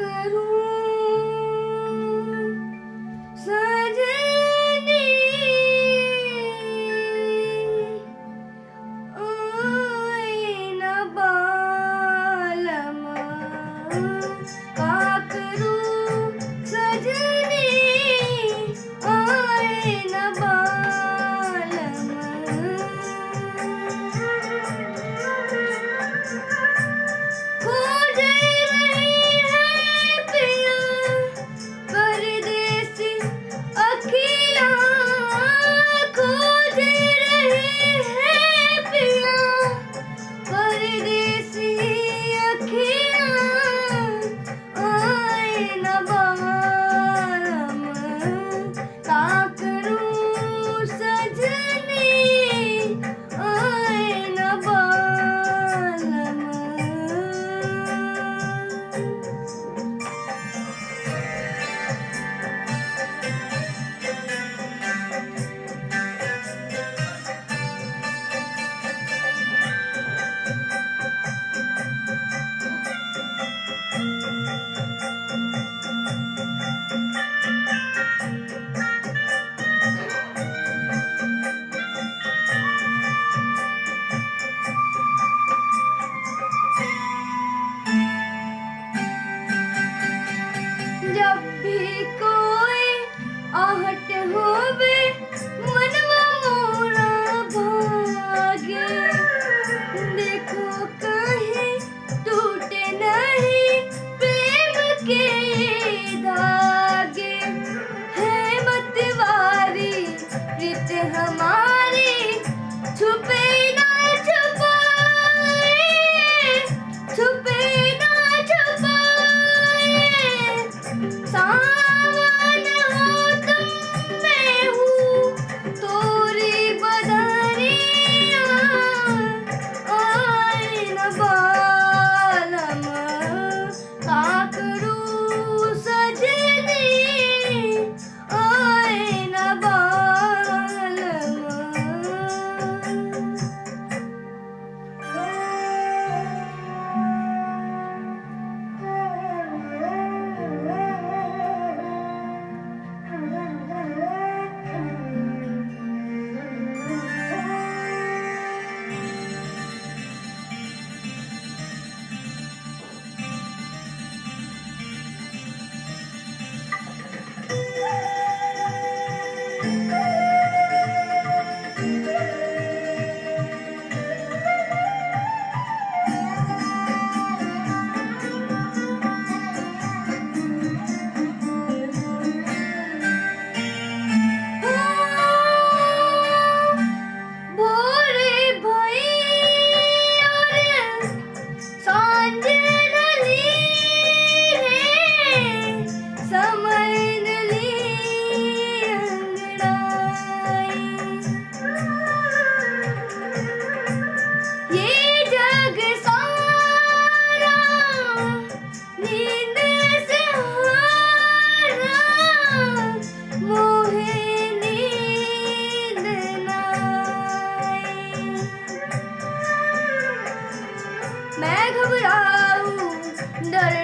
quiero घबराऊं डर